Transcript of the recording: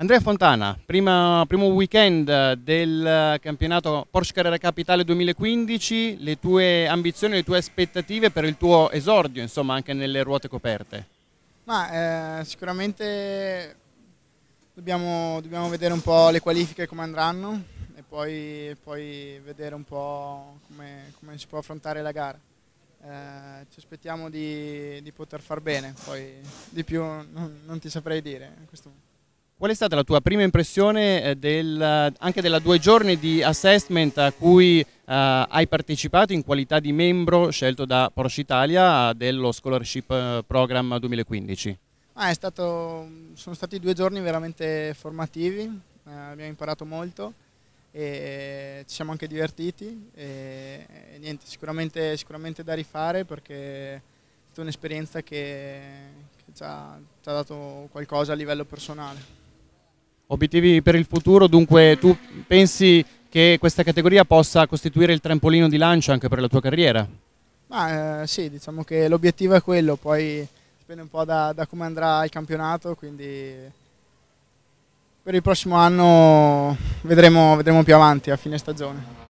Andrea Fontana, prima, primo weekend del campionato Porsche Carrera Capitale 2015, le tue ambizioni, le tue aspettative per il tuo esordio, insomma, anche nelle ruote coperte? Ma, eh, sicuramente dobbiamo, dobbiamo, vedere un po' le qualifiche come andranno e poi, poi vedere un po' come, come, si può affrontare la gara. Eh, ci aspettiamo di, di, poter far bene, poi di più non, non ti saprei dire. Qual è stata la tua prima impressione eh, del, anche della due giorni di assessment a cui uh, hai partecipato in qualità di membro scelto da Porsche Italia dello Scholarship eh, Program 2015? Ah, stato, sono stati due giorni veramente formativi, eh, abbiamo imparato molto e ci siamo anche divertiti e, e niente, sicuramente, sicuramente, da rifare perché è stata un'esperienza che, che ci, ha, ci ha dato qualcosa a livello personale. Obiettivi per il futuro, dunque tu pensi che questa categoria possa costituire il trampolino di lancio anche per la tua carriera? Ma, eh, sì, diciamo che l'obiettivo è quello, poi dipende un po' da, da come andrà il campionato, quindi per il prossimo anno vedremo, vedremo più avanti a fine stagione.